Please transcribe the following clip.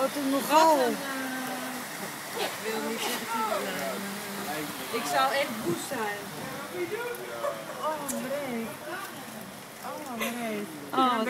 Wat een nogal. Wat een, uh, ik wil niet zeggen. Uh, ik zou echt boos zijn. Oh, breed. Oh, breed. Oh,